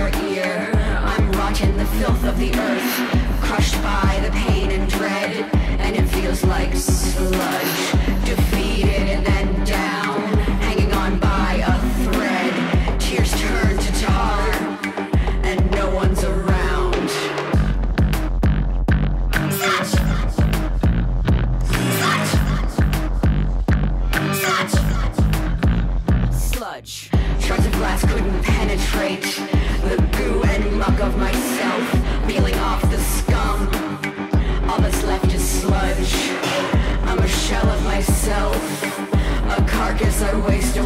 your ear. I'm rotting the filth of the earth, crushed by the pain and dread, and it feels like sludge, defeated and then down, hanging on by a thread. Tears turn to tar, and no one's around. Sludge. Shards of glass couldn't myself, a carcass I waste